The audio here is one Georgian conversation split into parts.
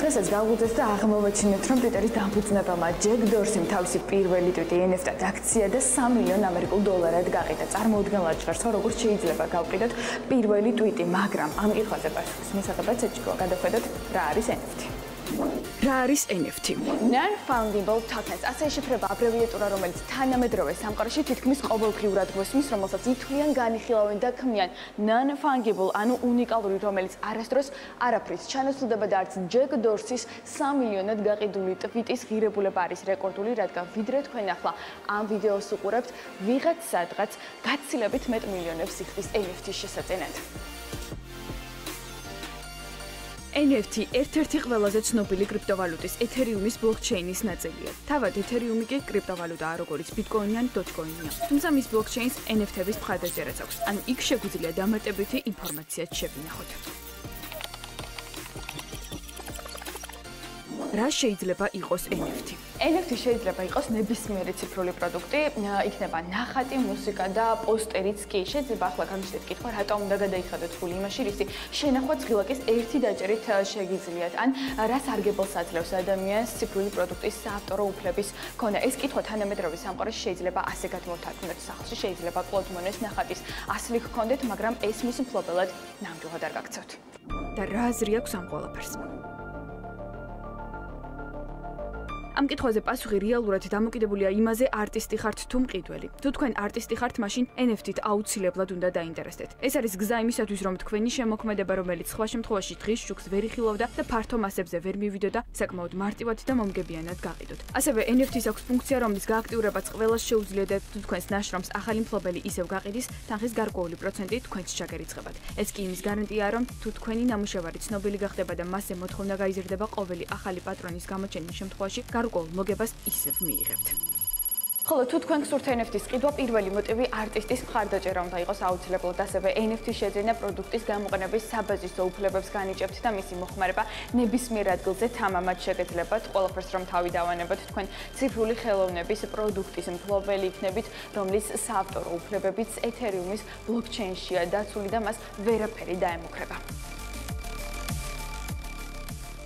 დღესაც გავუძეს და აღმოვაჩინეთ, რომ Twitter-ის დამფუძნებელმა Jack Dorsey-მ თავისი პირველი tweet-ი NFT-ად აქცია და 3 მილიონ ამერიკულ დოლარად გაყიდა. წარმოუდგენლად ჟღერს, რომ როგორ შეიძლება გავყიდოთ პირველი tweet-ი, მაგრამ ამ კითხვაზე პასუხის მისაღებად ეჭიქვა გადახედოთ რა არის NFT. რა არის NFT? Non-fungible tokens. ასე შეფრება აბრევიატურა, რომელიც თანამედროვე სამყაროში თითქმის ყოველდღიურად გვესმის, რომელსაც ითვლიან განიხილავენ და ქმნიან non-fungible, ანუ უნიკალური, რომელიც არასდროს არაფრის ჩანაცვლდება და არც Jack Dorsey-ის 3 მილიონად გაყიდული ტვიტის ღირებულება არის რეკორდული, რადგან ვიდრე თქვენ ახლა ამ ვიდეოს უყურებთ, ვიღაც სადღაც გაცილებით მეტ მილიონებს იხდის NFT-ის შესაძენად. NFT ერთ-ერთი ყველაზე ცნობილი კრიპტოვალუტის ეთერიუმის ბლოკჩეინის ნაწილია. თავად ეთერიუმი კი კრიპტოვალუტაა, როგორც ბიტკოინი ან დოჯკოინი. თუმცა მის ბლოკჩეინს NFT-ების მხარდაჭერაც აქვს. ან იქ შეგვიძლია დამატებითი ინფორმაციაც შევინახოთ. რა შეიძლება იყოს NFT? NFT შეიძლება იყოს ნებისმიერი ციფრული პროდუქტი, იქნება ნახატი, მუსიკა და პოსტერიც კი. შეიძლება ახლა გამიშლეთ კითხვა, რატომ უნდა გადაიხადოთ ფული იმაში, რისი შენახვა ცხილაკის ერთი დაჭერით შეგიძლიათ, ან რას არგებელს აძლევს ადამიანს ციფრული პროდუქტის საავტორო უფლების ქონა. ეს კითხვა თანამედროვე სამყაროში შეიძლება ასე გადმოვთარგმნოთ სახლში, შეიძლება კლოდ მონეს ნახატის ასლი გქონდეთ, მაგრამ ეს მის მფლობელად ნამდვილად არ გაქცევთ. და რა აზრი აქვს ამ ყველაფერს? ამ კითხვაზე პასუხი რეალურად დამოკიდებულია იმაზე, არტისტი ხართ თუ მყიდველი. თუ თქვენ არტისტი ხართ, მაშინ NFT-ით აუცილებლად უნდა დაინტერესდეთ. ეს არის გზა იმისათვის, რომ თქვენი შემოქმედება, რომელიც სხვა შემთხვევაში დღის შუქს ვერ იხილავდა და ფართო მასებზე ვერ მივიდოდა, საკმაოდ მარტივად და მომგებიანად გაყიდოთ. ასევე NFT-ს აქვს ფუნქცია, რომლის გააქტიურებაც ყველას შეუძლია და თუ თქვენს ნაშრომს ახალი მფლობელი ისევ გაყიდის, თანხის გარკვეული პროცენტი თქვენს ჩაგერიცხებათ. ეს კი იმის გარანტია, რომ თუ თქვენი ნამუშევარი ცნობილი გახდება და მასზე მოთხოვნა გაიზრდება ყოველი ახალი პატრონის გამოჩენის შემთხვევაში, გარკვეულ მოგებას ისევ მიიღებთ. ხოლო თუ თქვენ გსურთ NFT-ს ყიდვა, პირველი მოტივი არტისტის მხარდაჭერა უნდა იყოს აუცილებლად, ასევე NFT შეძენა პროდუქტის გამოყენების საბაზისო უფლებებს განიჭებთ და მისი მოხმარება ნებისმიერ ადგილზე თამამად შეგეძლებათ. ყველაფერს რომ თავი დავანებოთ, თქვენ ციფრული ხელოვნების პროდუქტის მფლობელი იქნებით, რომლის საავტორო უფლებებიც Ethereum-ის ბლოკჩეინშია დაცული და მას ვერაფერი დაემუქრება.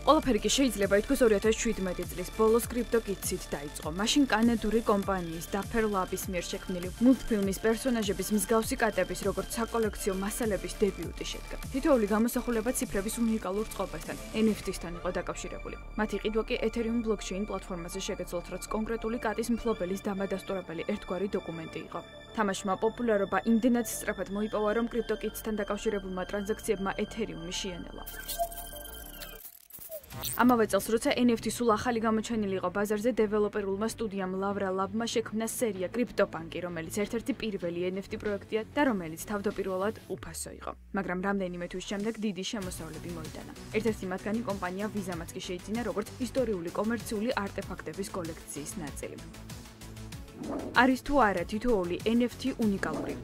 ყველაფერი კი შეიძლება ითქვას 2017 წლის ბოლოს კრიპტოკიცით დაიწყო. მაშინ კანადური კომპანიის Dapper Labs მიერ შექმნილი მულტფილმის პერსონაჟების მსგავსი კატების როგორც საკოლექციო მასალების დებიუტი შედგა. თითოეული გამოსახულება ციფრების უნიკალურ წყობასთან, NFT-სთან იყო დაკავშირებული. მათი ყიდვა კი Ethereum blockchain პლატფორმაზე შეგეძლოთ, რაც კონკრეტული კატის მფლობელის დამადასტურებელი ერთგვარი დოკუმენტი იყო. თამაშმა პოპულარობა იმდენად სწრაფად მოიპოვა, რომ კრიპტოკიცთან დაკავშირებულმა ტრანზაქციებმა Ethereum-ი შეანელა. ამავე წელს, როცა NFT სულ ახალი გამოჩენილი იყო ბაზარზე, დეველოპერულმა სტუდიამ Lavra Lab-მა შექმნა სერია CryptoPunk-ი, რომელიც ერთ-ერთი პირველი NFT პროექტია და რომელიც თავდაპირველად უფასო იყო. მაგრამ რამდენიმე თვის შემდეგ დიდი შემოსავლები მოიტანა. ერთ-ერთი მათგანი კომპანია Visa-მაც კი შეიძინა როგორც ისტორიული კომერციული არტეფაქტების კოლექციის ნაწილი. არის თუ არა თითოეული NFT უნიკალური?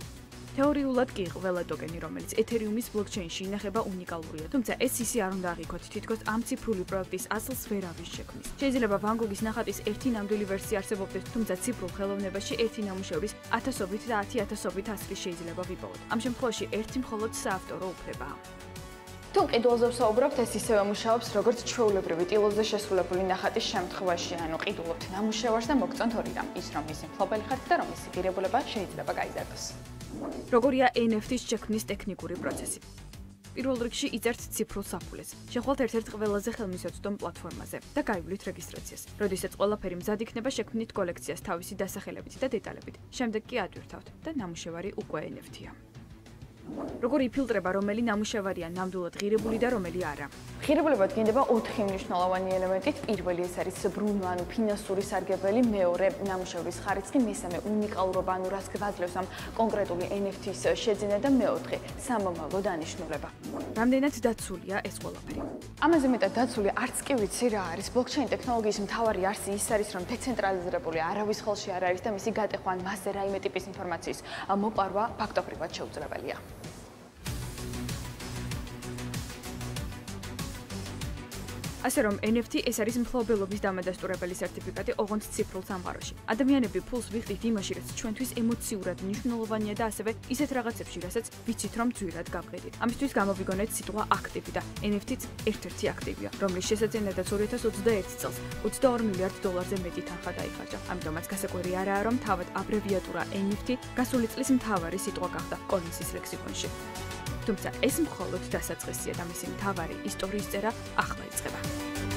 თეორიულად კი ყველა ტოკენი, რომელიც Ethereum-ის ბლოკჩეინში ინახება, უნიკალურია, თუმცა ეს ისე არ უნდა აღიქოთ, თითქოს ამ ციფრული პროექტის ასლს ვერ არის შექმნის. შეიძლება Van Gogh-ის ნახატის ერთი ნამდვილი ვერსია არსებობდეს, თუმცა ციფრულ ხელოვნებაში ერთი ნამუშევრის ათასობით და ათი-ათასობით ასლი შეიძლება ვიპოვოთ. ამ შემთხვევაში ერთი მხოლოდ საავტორო უფლებაა. თუ ყიდულზე ვსაუბრობთ, ეს ისევე მუშაობს როგორც ჩვეულებრივი ტილოზე შესრულებული ნახატის შემთხვევაში, ანუ ყიდულობთ ნამუშევარს და მოგწონთ ორი რამ, ის რომ ის მფლობელი ხართ და რომ ის ღირებულება შეიძლება გაიზარდოს. როგორია NFT-ს შექმნის ტექნიკური პროცესი? პირველ რიგში იწერთ ციფრულ საფულეს. შეხვალთ ერთ-ერთ ყველაზე ხელმისაწვდომ პლატფორმაზე და გაივლით რეგისტრაციას. როდესაც ყველაფერი მზად იქნება, შექმნით კოლექციას თავისი დასახელებით და დეტალებით. შემდეგ კი ატვირთავთ და ნამუშევარი უკვე NFT-ია. როგორი ფილტრება რომელი ნამუშევარია ნამდვილად ღირებული და რომელი არა ღირებულება დგინდება 4 მნიშვნელოვანი ელემენტით. პირველი ეს არის ბრუნვა ანუ ფინანსური სარგებელი მეორე ნამუშევრის ხარისხი მესამე უნიკალურობა ანუ რას გვაძლევს ამ კონკრეტული NFT-ის შეძენა და მეოთხე სამომავლო დანიშნულება. რამდენად დაცულია ეს ყველაფერი? ამაზე მეტად დაცული არც კი ვიცი რა არის. ბლოკჩეინ ტექნოლოგიის მთავარი არსი ის არის რომ დეცენტრალიზებული არავის ხელში არ არის და მისი გატეხვა ან მასზე რაიმე ტიპის ინფორმაციის მოპარვა ფაქტობრივად შეუძლებელია ასე რომ NFT ეს არის მფლობელობის დამადასტურებელი სერტიფიკატი ოღონდ ციფრულ სამყაროში. ადამიანები ფულს ვიხდით იმაში, რაც ჩვენთვის ემოციურად მნიშვნელოვანია და ასევე ისეთ რაღაცებში, რასაც ვიცით რომ ძვირად გავყიდით. ამისთვის გამოვიგონეთ სიტყვა აქტივი და NFT-ც ერთ-ერთი აქტივია, რომლის შესაძენადაც 2021 წელს 22 მილიარდ დოლარზე მეტი თანხა დაიხარჯა. ამიტომაც გასაკვირი არაა, რომ თავად აბრევიატურა NFT გასული წლის მთავარი სიტყვა გახდა კოლინსის ლექსიკონში. თუმცა ეს მხოლოდ დასაწყისია და მისი მთავარი ისტორიის წერა ახლა იწყება.